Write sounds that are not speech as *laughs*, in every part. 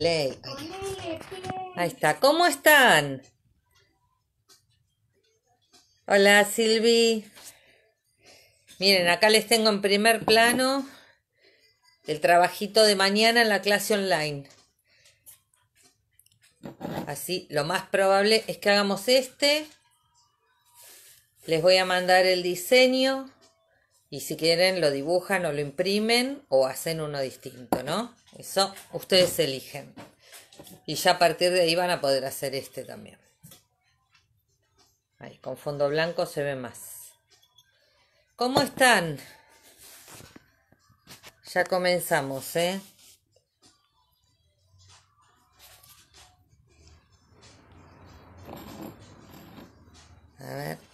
Ahí. Está. ¿Cómo están? Hola Silvi. Miren, acá les tengo en primer plano el trabajito de mañana en la clase online. Así, lo más probable es que hagamos este. Les voy a mandar el diseño y si quieren lo dibujan o lo imprimen o hacen uno distinto, ¿no? Eso ustedes eligen. Y ya a partir de ahí van a poder hacer este también. Ahí, con fondo blanco se ve más. ¿Cómo están? Ya comenzamos, ¿eh? A ver.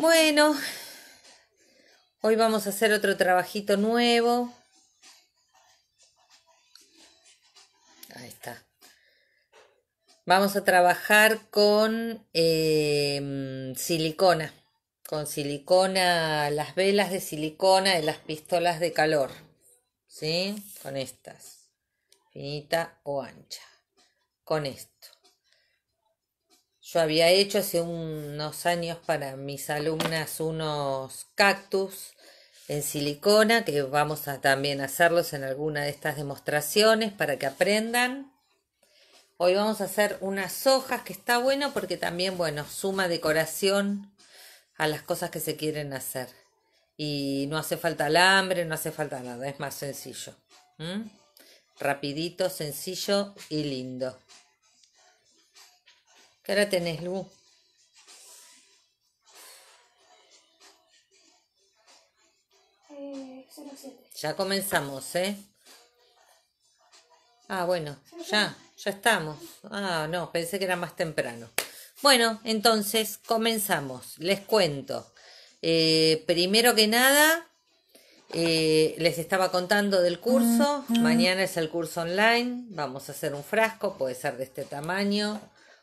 Bueno, hoy vamos a hacer otro trabajito nuevo. Ahí está. Vamos a trabajar con em, silicona, con silicona, las velas de silicona de las pistolas de calor, ¿sí? Con estas, finita o ancha, con esto. Yo había hecho hace unos años para mis alumnas unos cactus en silicona, que vamos a también hacerlos en alguna de estas demostraciones para que aprendan. Hoy vamos a hacer unas hojas que está bueno porque también, bueno, suma decoración a las cosas que se quieren hacer. Y no hace falta alambre, no hace falta nada, es más sencillo. Rapidito, sencillo y lindo. ¿Qué hora tenés, Lu? Eh, Ya comenzamos, ¿eh? Ah, bueno, ya, ya estamos. Ah, no, pensé que era más temprano. Bueno, entonces comenzamos. Les cuento. Eh, primero que nada, eh, les estaba contando del curso. Mañana es el curso online. Vamos a hacer un frasco, puede ser de este tamaño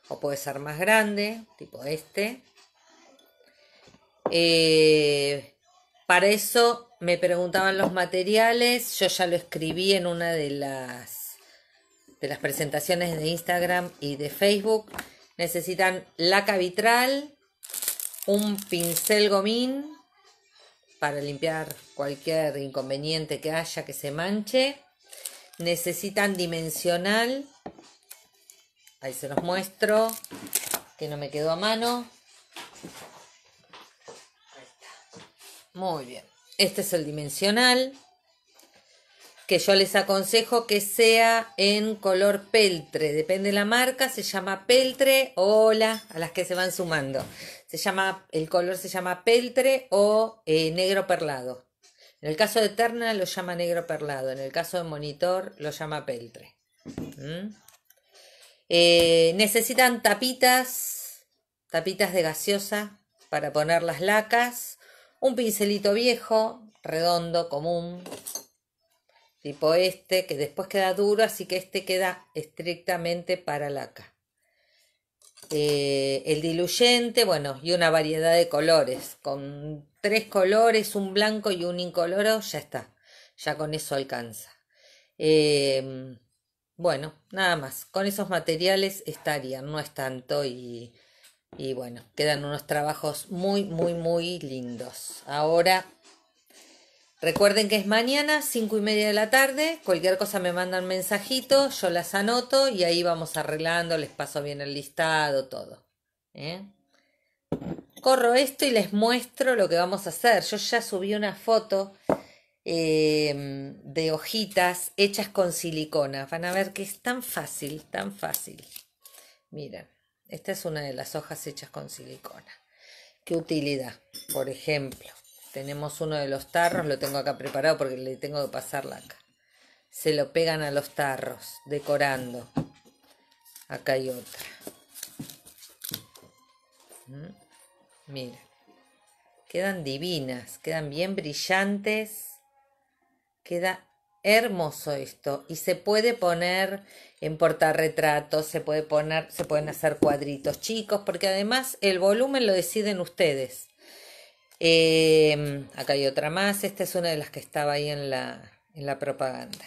o puede ser más grande, tipo este. Eh, para eso me preguntaban los materiales, yo ya lo escribí en una de las de las presentaciones de Instagram y de Facebook. Necesitan laca vitral, un pincel gomín para limpiar cualquier inconveniente que haya que se manche. Necesitan dimensional Ahí se los muestro, que no me quedó a mano. Ahí está. Muy bien. Este es el dimensional, que yo les aconsejo que sea en color peltre. Depende de la marca, se llama peltre. Hola, a las que se van sumando. Se llama, el color se llama peltre o eh, negro perlado. En el caso de Terna lo llama negro perlado. En el caso de Monitor lo llama peltre. ¿Mm? Eh, necesitan tapitas, tapitas de gaseosa para poner las lacas, un pincelito viejo, redondo, común, tipo este, que después queda duro, así que este queda estrictamente para laca. Eh, el diluyente, bueno, y una variedad de colores, con tres colores, un blanco y un incoloro, ya está, ya con eso alcanza. Eh, bueno, nada más. Con esos materiales estarían, no es tanto y, y bueno, quedan unos trabajos muy, muy, muy lindos. Ahora, recuerden que es mañana, cinco y media de la tarde. Cualquier cosa me mandan mensajito, yo las anoto y ahí vamos arreglando, les paso bien el listado, todo. ¿eh? Corro esto y les muestro lo que vamos a hacer. Yo ya subí una foto Em, de hojitas hechas con silicona. Van a ver que es tan fácil, tan fácil. Miren, esta es una de las hojas hechas con silicona. ¿Qué utilidad? Por ejemplo, tenemos uno de los tarros, lo tengo acá preparado porque le tengo que pasar laca. Se lo pegan a los tarros, decorando. Acá hay otra. ¿Mm? Miren, quedan divinas, quedan bien brillantes Queda hermoso esto y se puede poner en portarretratos, se puede poner, se pueden hacer cuadritos chicos, porque además el volumen lo deciden ustedes. Em, acá hay otra más. Esta es una de las que estaba ahí en la, en la propaganda.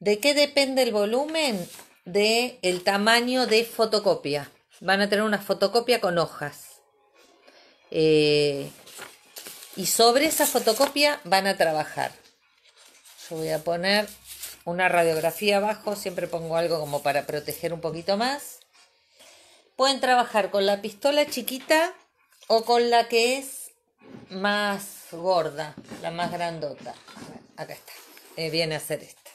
¿De qué depende el volumen? De el tamaño de fotocopia. Van a tener una fotocopia con hojas. Eh, y sobre esa fotocopia van a trabajar. Yo voy a poner una radiografía abajo, siempre pongo algo como para proteger un poquito más. Pueden trabajar con la pistola chiquita o con la que es más gorda, la más grandota. Acá está. Eh, viene a ser esta.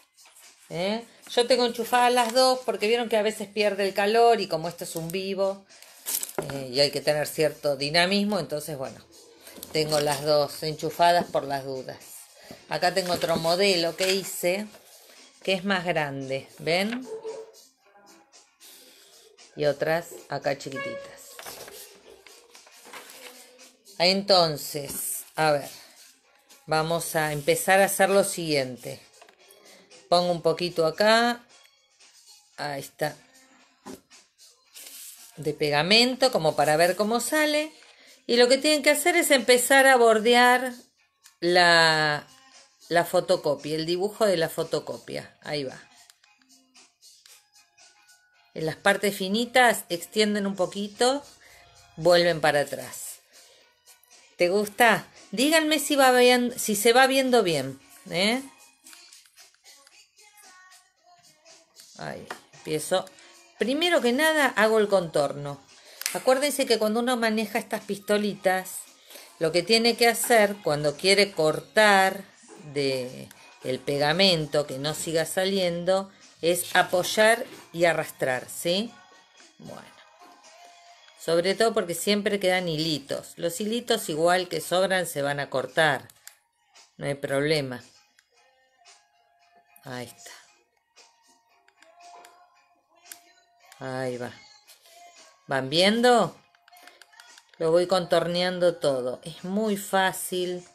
¿eh? Yo tengo enchufadas las dos porque vieron que a veces pierde el calor y como esto es un vivo eh, y hay que tener cierto dinamismo, entonces bueno, tengo las dos enchufadas por las dudas. Acá tengo otro modelo que hice que es más grande, ¿ven? Y otras acá chiquititas. Entonces, a ver, vamos a empezar a hacer lo siguiente. Pongo un poquito acá. Ahí está. De pegamento, como para ver cómo sale. Y lo que tienen que hacer es empezar a bordear la, la fotocopia, el dibujo de la fotocopia. Ahí va. En las partes finitas extienden un poquito, vuelven para atrás. ¿Te gusta? Díganme si, va bien, si se va viendo bien. ¿eh? Ahí, empiezo. Primero que nada hago el contorno. Acuérdense que cuando uno maneja estas pistolitas, lo que tiene que hacer cuando quiere cortar de el pegamento que no siga saliendo es apoyar y arrastrar, ¿sí? Bueno. Sobre todo porque siempre quedan hilitos. Los hilitos igual que sobran se van a cortar. No hay problema. Ahí está. Ahí va. ¿Van viendo? Lo voy contorneando todo. Es muy fácil.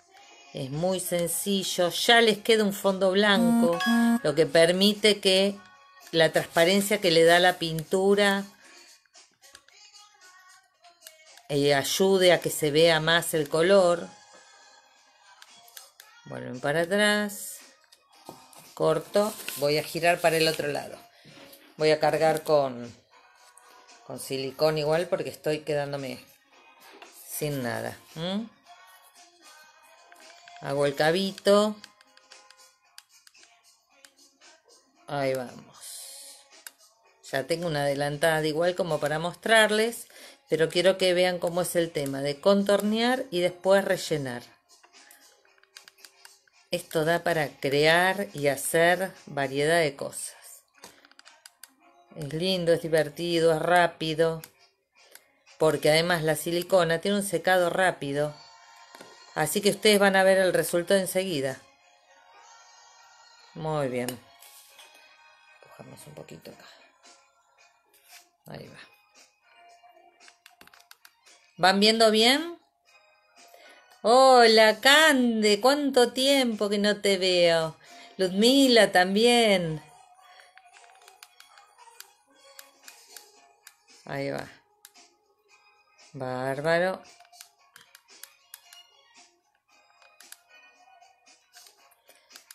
Es muy sencillo. Ya les queda un fondo blanco. Lo que permite que la transparencia que le da la pintura eh, ayude a que se vea más el color. Vuelven para atrás. Corto. Voy a girar para el otro lado. Voy a cargar con, con silicón igual porque estoy quedándome sin nada. Hago el cabito. Ahí vamos. Ya tengo una adelantada igual como para mostrarles pero quiero que vean cómo es el tema de contornear y después rellenar. Esto da para crear y hacer variedad de cosas. Es lindo, es divertido, es rápido, porque además la silicona tiene un secado rápido, así que ustedes van a ver el resultado enseguida. Muy bien. Cojamos un poquito acá. Ahí va. ¿Van viendo bien? Hola, Cande, cuánto tiempo que no te veo. Ludmila también. Ahí va. Bárbaro.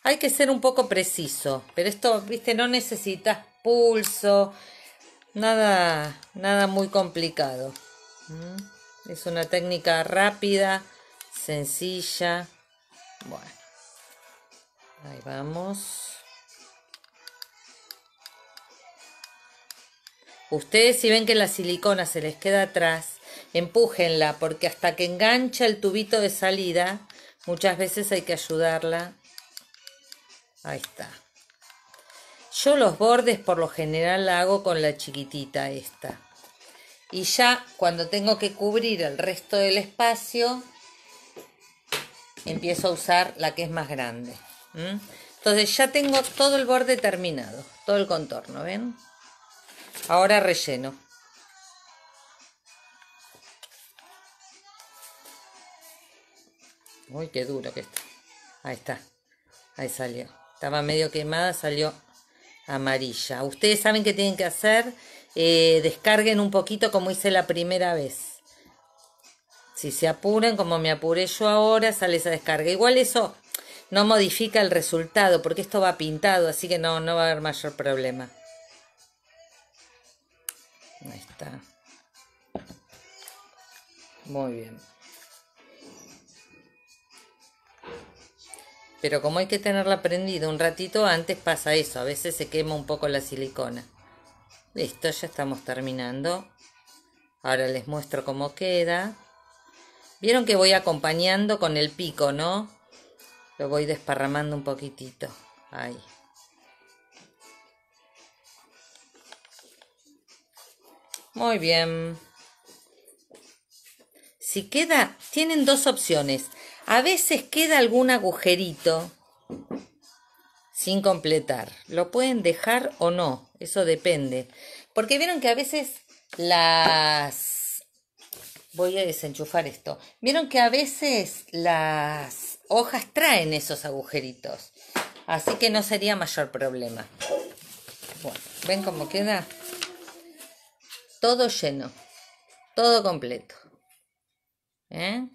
Hay que ser un poco preciso, pero esto, viste, no necesitas pulso, nada, nada muy complicado. ¿Mm? Es una técnica rápida, sencilla. Bueno, ahí vamos. Ustedes si ven que la silicona se les queda atrás, empújenla porque hasta que engancha el tubito de salida, muchas veces hay que ayudarla. Ahí está. Yo los bordes por lo general la hago con la chiquitita esta y ya cuando tengo que cubrir el resto del espacio empiezo a usar la que es más grande entonces ya tengo todo el borde terminado todo el contorno ven ahora relleno uy qué duro que está ahí está ahí salió estaba medio quemada salió amarilla ustedes saben qué tienen que hacer eh, descarguen un poquito como hice la primera vez. Si se apuran, como me apuré yo ahora, sale esa descarga. Igual eso no modifica el resultado, porque esto va pintado, así que no, no va a haber mayor problema. Ahí está. Muy bien. Pero como hay que tenerla prendida un ratito antes, pasa eso. A veces se quema un poco la silicona. Listo, ya estamos terminando. Ahora les muestro cómo queda. Vieron que voy acompañando con el pico, ¿no? Lo voy desparramando un poquitito. Ahí. Muy bien. Si queda, tienen dos opciones. A veces queda algún agujerito sin completar. Lo pueden dejar o no, eso depende. Porque vieron que a veces las... Voy a desenchufar esto. Vieron que a veces las hojas traen esos agujeritos. Así que no sería mayor problema. Bueno, ¿ven cómo queda? Todo lleno. Todo completo. ¿Eh?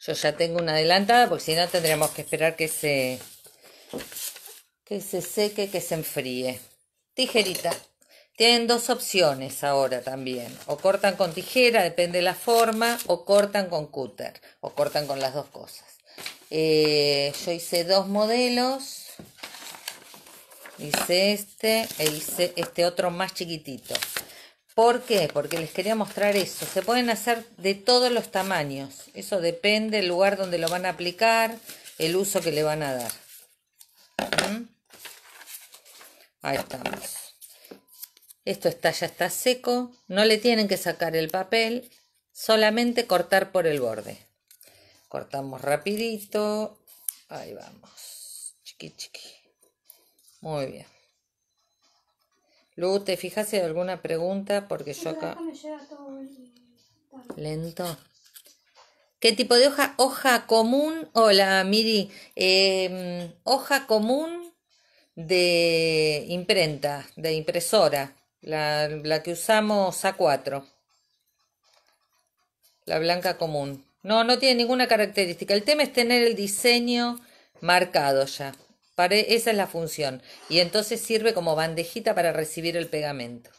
Yo ya tengo una adelantada porque si no tendríamos que esperar que se, que se seque, que se enfríe. Tijerita. Tienen dos opciones ahora también. O cortan con tijera, depende de la forma, o cortan con cúter, o cortan con las dos cosas. Eh, yo hice dos modelos. Hice este e hice este otro más chiquitito. ¿Por qué? Porque les quería mostrar eso. Se pueden hacer de todos los tamaños. Eso depende del lugar donde lo van a aplicar, el uso que le van a dar. ¿Mm? Ahí estamos. Esto está, ya está seco. No le tienen que sacar el papel, solamente cortar por el borde. Cortamos rapidito. Ahí vamos. Chiqui, chiqui. Muy bien. Lu, ¿te fijas si hay alguna pregunta? Porque yo acá... Lento. ¿Qué tipo de hoja? Hoja común. Hola, Miri. Em, hoja común de imprenta, de impresora. La, la que usamos A4. La blanca común. No, no tiene ninguna característica. El tema es tener el diseño marcado ya esa es la función. Y entonces sirve como bandejita para recibir el pegamento.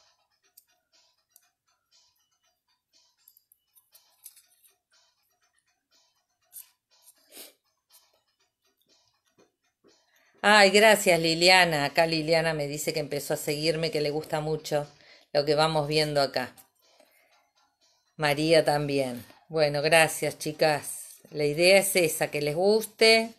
Ay, gracias Liliana. Acá Liliana me dice que empezó a seguirme, que le gusta mucho lo que vamos viendo acá. María también. Bueno, gracias chicas. La idea es esa, que les guste,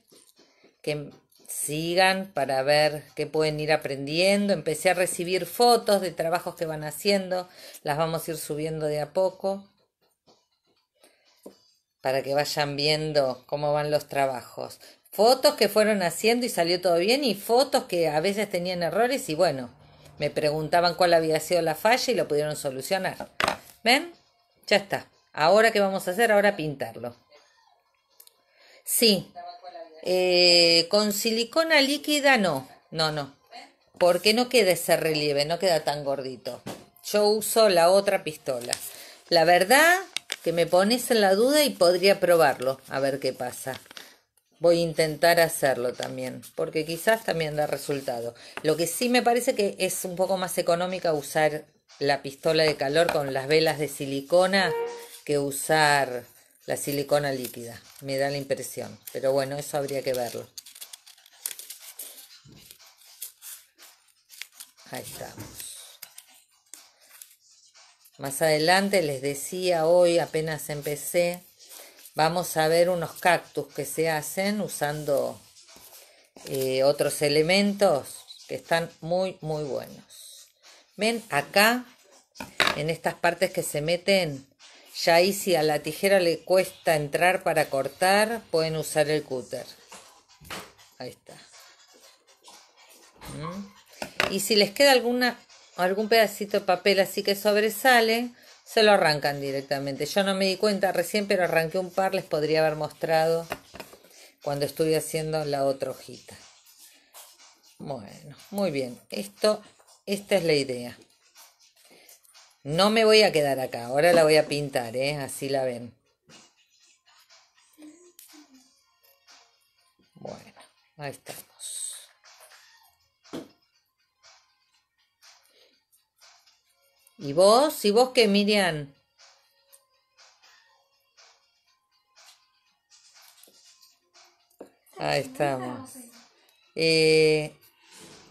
que sigan para ver qué pueden ir aprendiendo. Empecé a recibir fotos de trabajos que van haciendo, las vamos a ir subiendo de a poco para que vayan viendo cómo van los trabajos. Fotos que fueron haciendo y salió todo bien y fotos que a veces tenían errores y bueno, me preguntaban cuál había sido la falla y lo pudieron solucionar. ¿Ven? Ya está. Ahora qué vamos a hacer? Ahora pintarlo. Sí, eh, con silicona líquida no, no, no, porque no queda ese relieve, no queda tan gordito. Yo uso la otra pistola. La verdad que me pones en la duda y podría probarlo, a ver qué pasa. Voy a intentar hacerlo también, porque quizás también da resultado. Lo que sí me parece que es un poco más económica usar la pistola de calor con las velas de silicona que usar la silicona líquida, me da la impresión. Pero bueno, eso habría que verlo. Ahí estamos. Más adelante les decía hoy, apenas empecé, vamos a ver unos cactus que se hacen usando eh, otros elementos que están muy, muy buenos. Ven acá, en estas partes que se meten ya ahí si a la tijera le cuesta entrar para cortar, pueden usar el cúter. Ahí está. ¿Mm? Y si les queda alguna, algún pedacito de papel así que sobresale, se lo arrancan directamente. Yo no me di cuenta recién, pero arranqué un par, les podría haber mostrado cuando estuve haciendo la otra hojita. Bueno, muy bien. Esto, esta es la idea. No me voy a quedar acá, ahora la voy a pintar, ¿eh? así la ven. Bueno, ahí estamos. ¿Y vos? ¿Y vos qué, Miriam? Ahí estamos. Eh,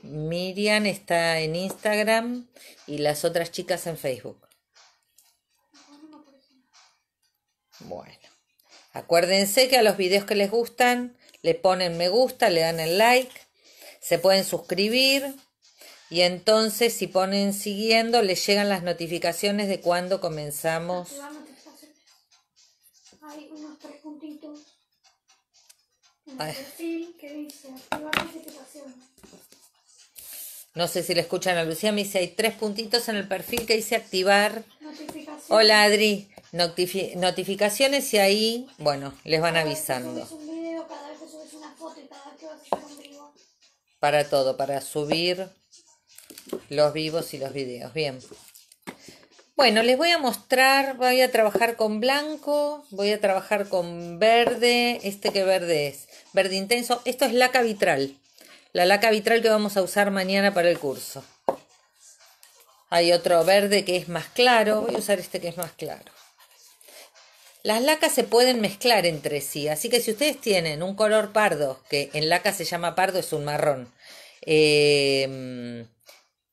Miriam está en Instagram y las otras chicas en Facebook. Bueno, acuérdense que a los videos que les gustan le ponen me gusta, le dan el like, se pueden suscribir y entonces si ponen siguiendo les llegan las notificaciones de cuando comenzamos. Hay unos tres puntitos que dice. No sé si le escuchan a Lucía, me dice hay tres puntitos en el perfil que dice activar. Hola Adri, notificaciones y ahí, bueno, les van avisando. Para todo, para subir los vivos y los videos. Bien. Bueno, les voy a mostrar, voy a trabajar con blanco, voy a trabajar con verde, este que verde es, verde intenso, esto es laca vitral la laca vitral que vamos a usar mañana para el curso. Hay otro verde que es más claro, voy a usar este que es más claro. Las lacas se pueden mezclar entre sí, así que si ustedes tienen un color pardo, que en laca se llama pardo, es un marrón, eh,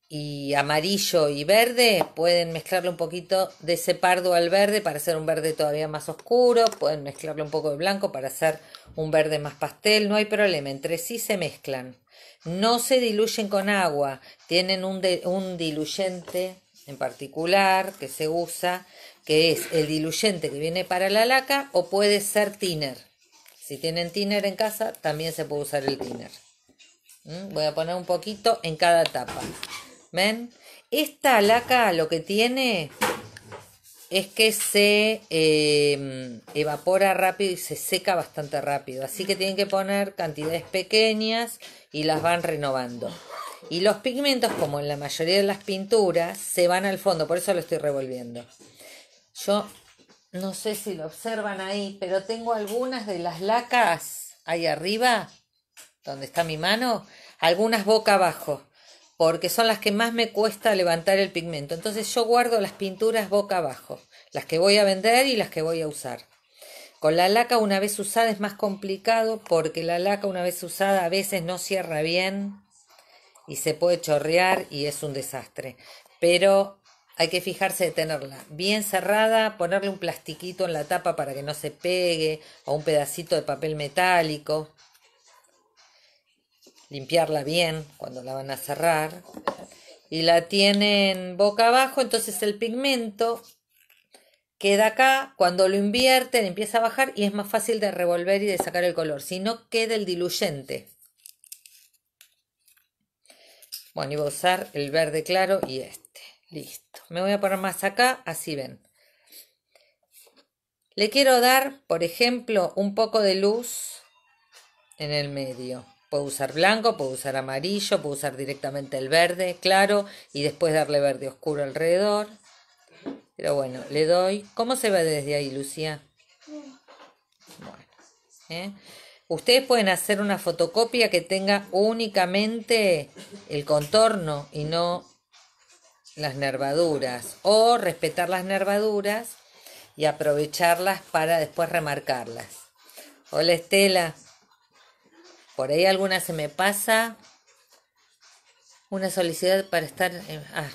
y amarillo y verde, pueden mezclarle un poquito de ese pardo al verde para hacer un verde todavía más oscuro, pueden mezclarle un poco de blanco para hacer un verde más pastel, no hay problema, entre sí se mezclan no se diluyen con agua, tienen un, un diluyente en particular que se usa, que es el diluyente que viene para la laca o puede ser thinner. Si tienen thinner en casa, también se puede usar el thinner. ¿Mm? Voy a poner un poquito en cada tapa. ¿Ven? Esta laca lo que tiene es que se em, evapora rápido y se seca bastante rápido. Así que tienen que poner cantidades pequeñas y las van renovando. Y los pigmentos, como en la mayoría de las pinturas, se van al fondo, por eso lo estoy revolviendo. Yo no sé si lo observan ahí, pero tengo algunas de las lacas ahí arriba, donde está mi mano, algunas boca abajo porque son las que más me cuesta levantar el pigmento. Entonces yo guardo las pinturas boca abajo, las que voy a vender y las que voy a usar. Con la laca una vez usada es más complicado porque la laca una vez usada a veces no cierra bien y se puede chorrear y es un desastre. Pero hay que fijarse de tenerla bien cerrada, ponerle un plastiquito en la tapa para que no se pegue o un pedacito de papel metálico limpiarla bien cuando la van a cerrar y la tienen boca abajo, entonces el pigmento queda acá, cuando lo invierten empieza a bajar y es más fácil de revolver y de sacar el color, si no queda el diluyente. Bueno, y voy a usar el verde claro y este. Listo. Me voy a poner más acá, así ven. Le quiero dar, por ejemplo, un poco de luz en el medio. Puedo usar blanco, puedo usar amarillo, puedo usar directamente el verde claro y después darle verde oscuro alrededor. Pero bueno, le doy. ¿Cómo se ve desde ahí, Lucía? Bueno. ¿eh? Ustedes pueden hacer una fotocopia que tenga únicamente el contorno y no las nervaduras. O respetar las nervaduras y aprovecharlas para después remarcarlas. Hola Estela. Por ahí alguna se me pasa. Una solicitud para estar... ah,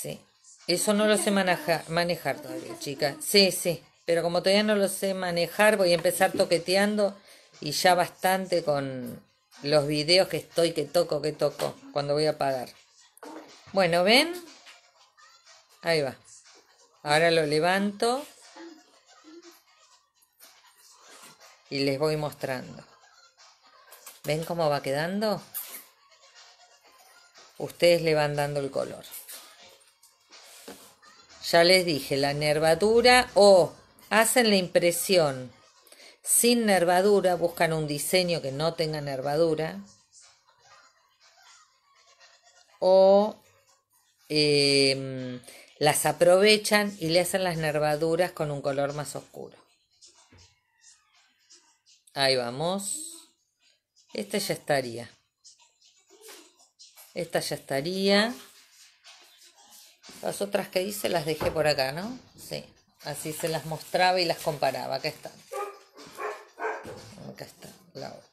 sí. Eso no lo sé manejar, manejar todavía, chicas. Sí, sí. Pero como todavía no lo sé manejar, voy a empezar toqueteando y ya bastante con los videos que estoy, que toco, que toco, cuando voy a pagar. Bueno, ¿ven? Ahí va. Ahora lo levanto y les voy mostrando. ¿Ven cómo va quedando? Ustedes le van dando el color. Ya les dije, la nervadura o hacen la impresión sin nervadura, buscan un diseño que no tenga nervadura. O em, las aprovechan y le hacen las nervaduras con un color más oscuro. Ahí vamos. Este ya estaría. Esta ya estaría. Las otras que hice las dejé por acá, ¿no? Sí. Así se las mostraba y las comparaba. Acá están. Acá está la otra.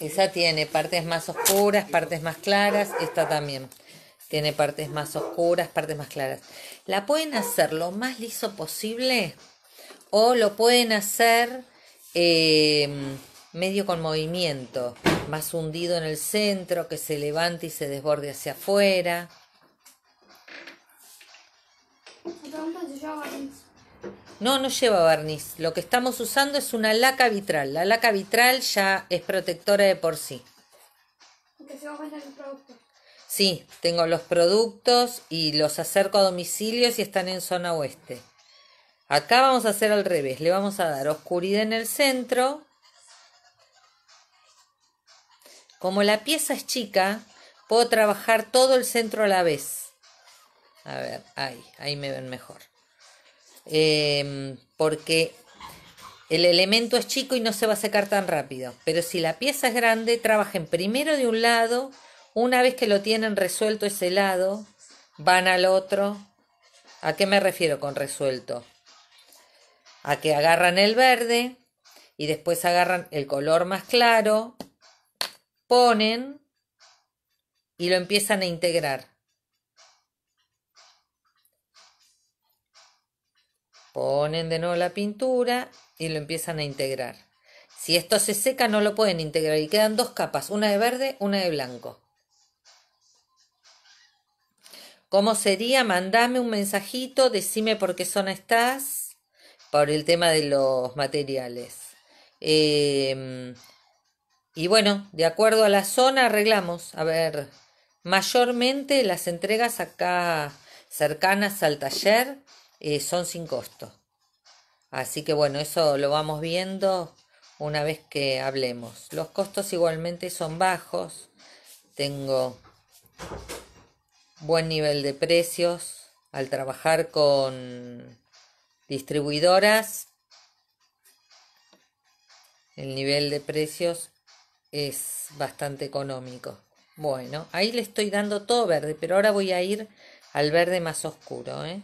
Esa tiene partes más oscuras, partes más claras. Esta también tiene partes más oscuras, partes más claras. La pueden hacer lo más liso posible o lo pueden hacer eh, medio con movimiento, más hundido en el centro, que se levante y se desborde hacia afuera. No, no lleva barniz. Lo que estamos usando es una laca vitral. La laca vitral ya es protectora de por sí. Sí, tengo los productos y los acerco a domicilio si están en zona oeste. Acá vamos a hacer al revés. Le vamos a dar oscuridad en el centro. Como la pieza es chica, puedo trabajar todo el centro a la vez. A ver, ahí, ahí me ven mejor. Em, porque el elemento es chico y no se va a secar tan rápido. Pero si la pieza es grande, trabajen primero de un lado, una vez que lo tienen resuelto ese lado, van al otro. ¿A qué me refiero con resuelto? A que agarran el verde y después agarran el color más claro, ponen y lo empiezan a integrar. Ponen de nuevo la pintura y lo empiezan a integrar. Si esto se seca no lo pueden integrar y quedan dos capas, una de verde, una de blanco. ¿Cómo sería? Mandame un mensajito, decime por qué zona estás, por el tema de los materiales. Em, y bueno, de acuerdo a la zona arreglamos. A ver, mayormente las entregas acá cercanas al taller eh, son sin costo. Así que bueno, eso lo vamos viendo una vez que hablemos. Los costos igualmente son bajos. Tengo buen nivel de precios al trabajar con distribuidoras. El nivel de precios es bastante económico. Bueno, ahí le estoy dando todo verde, pero ahora voy a ir al verde más oscuro. ¿eh?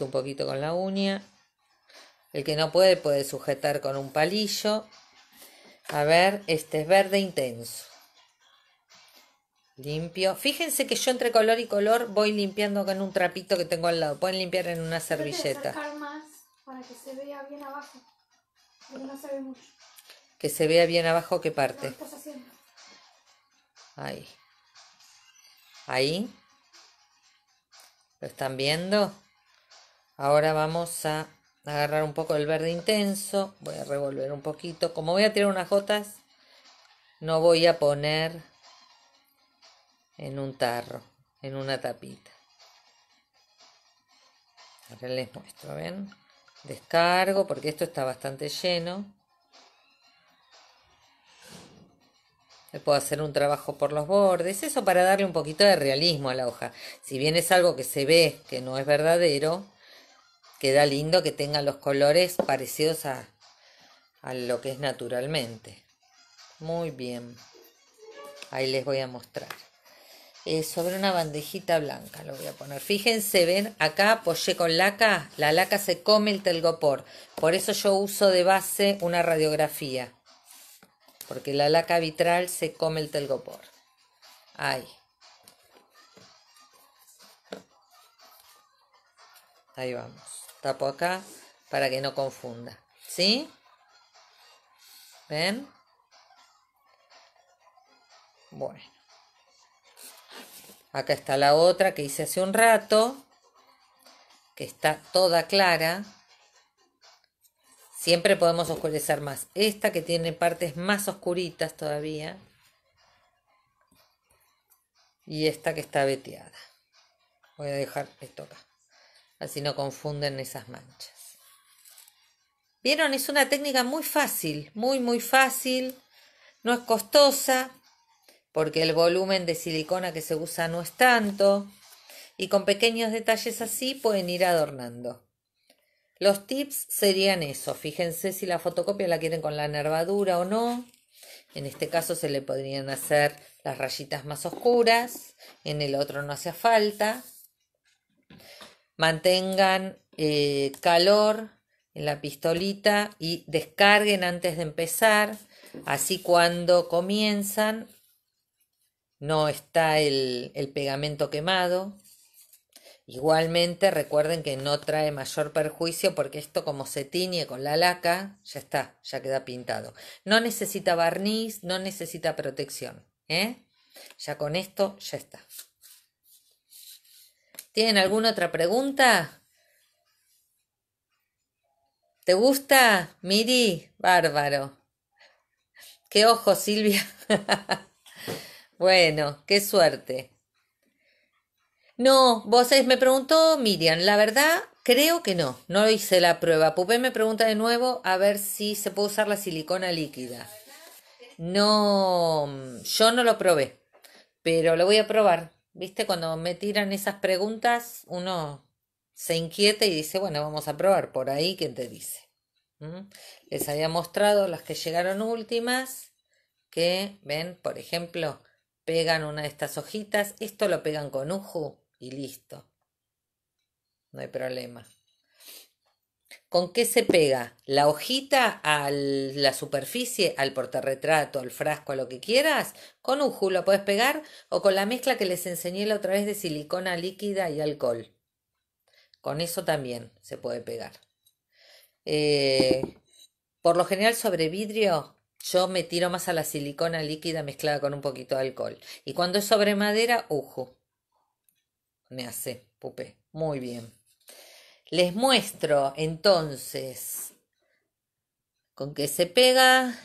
un poquito con la uña. El que no puede puede sujetar con un palillo. A ver, este es verde intenso. Limpio. Fíjense que yo entre color y color voy limpiando con un trapito que tengo al lado. Pueden limpiar en una servilleta. para que se vea bien abajo. no se ve mucho. Que se vea bien abajo qué parte. Ahí. Ahí. ¿Lo están viendo? Ahora vamos a agarrar un poco del verde intenso. Voy a revolver un poquito. Como voy a tirar unas gotas, no voy a poner en un tarro, en una tapita. Ahora les muestro, ¿ven? Descargo porque esto está bastante lleno. Le puedo hacer un trabajo por los bordes, eso para darle un poquito de realismo a la hoja. Si bien es algo que se ve que no es verdadero, queda lindo que tenga los colores parecidos a, a lo que es naturalmente. Muy bien. Ahí les voy a mostrar. Eh, sobre una bandejita blanca lo voy a poner. Fíjense, ven, acá apoyé con laca. La laca se come el telgopor. Por eso yo uso de base una radiografía. Porque la laca vitral se come el telgopor. Ahí. Ahí vamos tapo acá para que no confunda. ¿Sí? ¿Ven? Bueno. Acá está la otra que hice hace un rato, que está toda clara. Siempre podemos oscurecer más. Esta que tiene partes más oscuritas todavía. Y esta que está veteada. Voy a dejar esto acá. Así no confunden esas manchas. ¿Vieron? Es una técnica muy fácil, muy, muy fácil. No es costosa, porque el volumen de silicona que se usa no es tanto. Y con pequeños detalles así pueden ir adornando. Los tips serían eso. Fíjense si la fotocopia la quieren con la nervadura o no. En este caso se le podrían hacer las rayitas más oscuras. En el otro no hace falta. Mantengan eh, calor en la pistolita y descarguen antes de empezar. Así cuando comienzan no está el pegamento quemado. Igualmente recuerden que no trae mayor perjuicio porque esto como se tiñe con la laca, ya está, ya queda pintado. No necesita barniz, no necesita protección. ¿eh? Ya con esto ya está. ¿Tienen alguna otra pregunta? ¿Te gusta? Miri, bárbaro. Qué ojo, Silvia. *laughs* bueno, qué suerte. No, vos me preguntó Miriam, la verdad creo que no, no hice la prueba. Pupé me pregunta de nuevo a ver si se puede usar la silicona líquida. No, yo no lo probé, pero lo voy a probar. Viste, cuando me tiran esas preguntas, uno se inquieta y dice, bueno, vamos a probar. Por ahí, ¿quién te dice? ¿Mm? Les había mostrado las que llegaron últimas, que, ven, por ejemplo, pegan una de estas hojitas. Esto lo pegan con uju y listo. No hay problema. ¿Con qué se pega? ¿La hojita a la superficie, al portarretrato, al frasco, a lo que quieras? Con un lo puedes pegar o con la mezcla que les enseñé la otra vez de silicona líquida y alcohol. Con eso también se puede pegar. Eh, por lo general sobre vidrio yo me tiro más a la silicona líquida mezclada con un poquito de alcohol. Y cuando es sobre madera, uju me hace, Pupe. Muy bien. Les muestro entonces con qué se pega.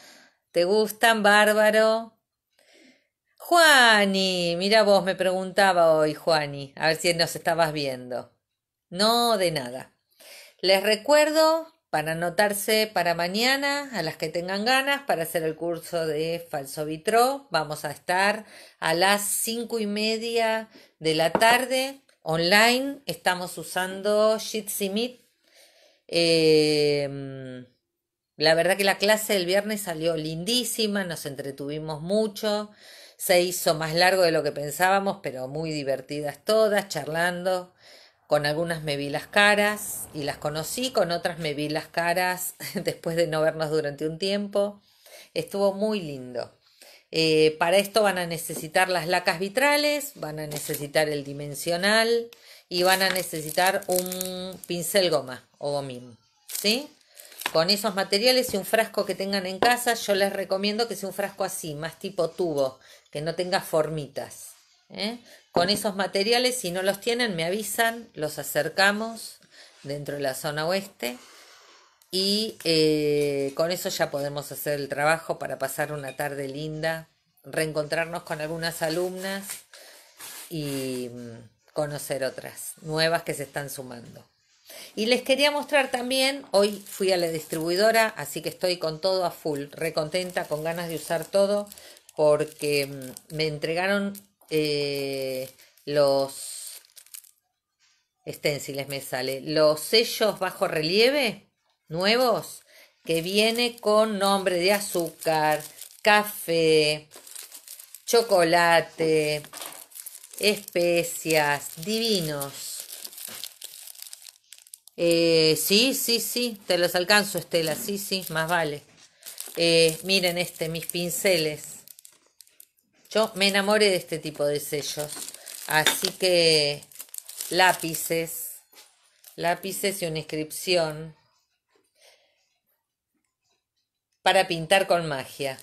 ¿Te gustan, bárbaro? Juani, mira vos, me preguntaba hoy, Juani, a ver si nos estabas viendo. No, de nada. Les recuerdo para anotarse para mañana, a las que tengan ganas, para hacer el curso de falso vitro. Vamos a estar a las cinco y media de la tarde online. Estamos usando Jitsi Meet. Em, la verdad que la clase del viernes salió lindísima, nos entretuvimos mucho. Se hizo más largo de lo que pensábamos, pero muy divertidas todas, charlando. Con algunas me vi las caras y las conocí, con otras me vi las caras *laughs* después de no vernos durante un tiempo. Estuvo muy lindo. Eh, para esto van a necesitar las lacas vitrales, van a necesitar el dimensional y van a necesitar un pincel goma o gomín. ¿Sí? Con esos materiales y un frasco que tengan en casa, yo les recomiendo que sea un frasco así, más tipo tubo, que no tenga formitas. ¿Eh? Con esos materiales, si no los tienen, me avisan, los acercamos dentro de la zona oeste y eh, con eso ya podemos hacer el trabajo para pasar una tarde linda, reencontrarnos con algunas alumnas y mm, conocer otras nuevas que se están sumando. Y les quería mostrar también, hoy fui a la distribuidora, así que estoy con todo a full, recontenta, con ganas de usar todo, porque mm, me entregaron eh, los esténciles, me sale, los sellos bajo relieve nuevos, que viene con nombre de azúcar, café, chocolate, especias, divinos. Eh, sí, sí, sí, te los alcanzo, Estela, sí, sí, más vale. Eh, miren este, mis pinceles. Yo me enamoré de este tipo de sellos. Así que lápices, lápices y una inscripción para pintar con magia.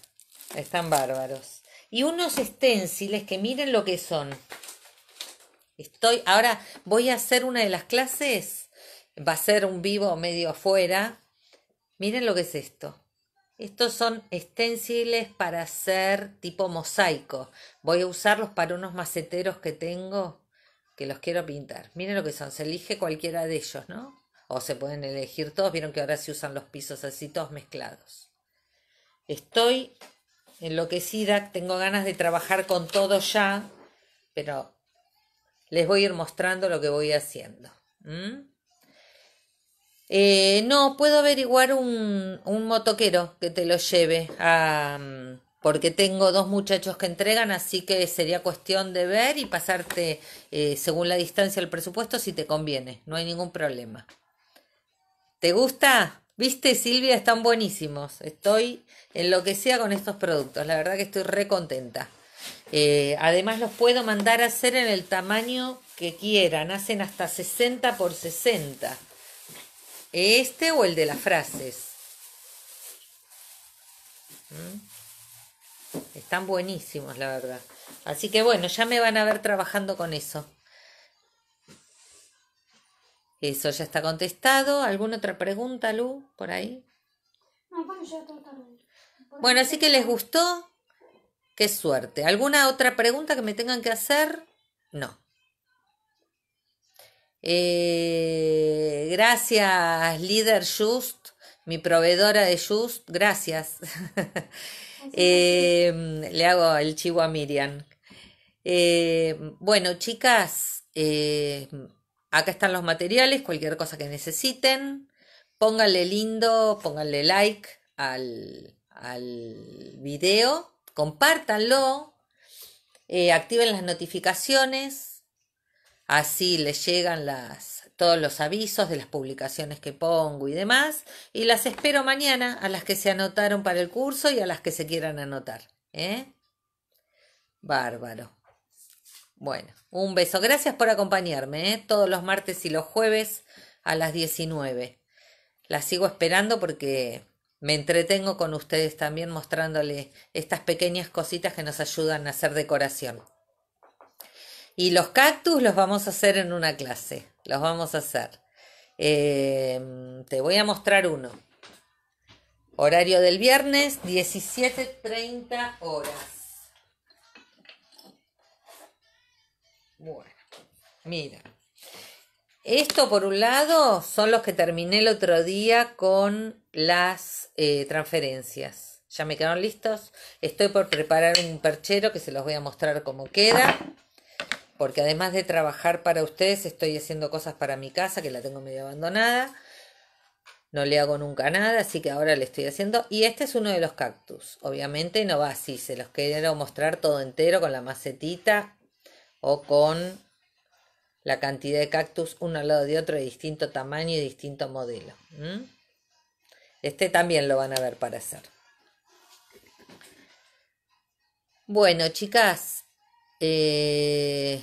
Están bárbaros. Y unos esténciles que miren lo que son. Estoy, ahora voy a hacer una de las clases. Va a ser un vivo medio afuera. Miren lo que es esto. Estos son esténciles para hacer tipo mosaico. Voy a usarlos para unos maceteros que tengo que los quiero pintar. Miren lo que son. Se elige cualquiera de ellos, ¿no? O se pueden elegir todos. Vieron que ahora se usan los pisos así, todos mezclados. Estoy enloquecida, tengo ganas de trabajar con todo ya, pero les voy a ir mostrando lo que voy haciendo. Eh, no, puedo averiguar un, un motoquero que te lo lleve a, porque tengo dos muchachos que entregan, así que sería cuestión de ver y pasarte eh, según la distancia del presupuesto si te conviene, no hay ningún problema. ¿Te gusta? ¿Viste, Silvia? Están buenísimos. Estoy enloquecida con estos productos. La verdad que estoy re contenta. Eh, además los puedo mandar a hacer en el tamaño que quieran. Hacen hasta 60 por 60. Este o el de las frases. ¿Mm? Están buenísimos, la verdad. Así que bueno, ya me van a ver trabajando con eso. Eso ya está contestado. ¿Alguna otra pregunta, Lu, por ahí? No, bueno, ya Bueno, así que les gustó. Qué suerte. ¿Alguna otra pregunta que me tengan que hacer? No. Eh, gracias, líder Just, mi proveedora de Just. Gracias. *laughs* Eh, le hago el chivo a Miriam. Eh, bueno, chicas, Acá están los materiales, cualquier cosa que necesiten. Pónganle lindo, pónganle like al, al video, compártanlo, activen las notificaciones, así les llegan las, todos los avisos de las publicaciones que pongo y demás. Y las espero mañana a las que se anotaron para el curso y a las que se quieran anotar. ¿eh? Bárbaro. Bueno, un beso. Gracias por acompañarme ¿eh? todos los martes y los jueves a las 19. La sigo esperando porque me entretengo con ustedes también mostrándoles estas pequeñas cositas que nos ayudan a hacer decoración. Y los cactus los vamos a hacer en una clase. Los vamos a hacer. Em, te voy a mostrar uno. Horario del viernes, 17.30 horas. Bueno, mira. Esto por un lado son los que terminé el otro día con las eh, transferencias. Ya me quedaron listos. Estoy por preparar un perchero que se los voy a mostrar cómo queda. Porque además de trabajar para ustedes, estoy haciendo cosas para mi casa que la tengo medio abandonada. No le hago nunca nada, así que ahora le estoy haciendo. Y este es uno de los cactus. Obviamente no va así, se los quiero mostrar todo entero con la macetita o con la cantidad de cactus uno al lado de otro de distinto tamaño y distinto modelo. Este también lo van a ver para hacer. Bueno, chicas. Eh,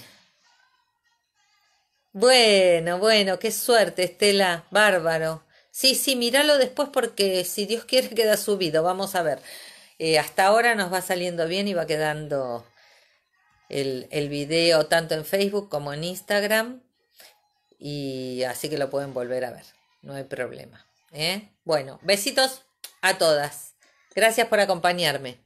bueno, bueno, qué suerte, Estela. Bárbaro. Sí, sí, míralo después porque si Dios quiere *laughs* queda subido. Vamos a ver. Eh, hasta ahora nos va saliendo bien y va quedando el, el video tanto en Facebook como en Instagram y así que lo pueden volver a ver, no hay problema. ¿eh? Bueno, besitos a todas. Gracias por acompañarme.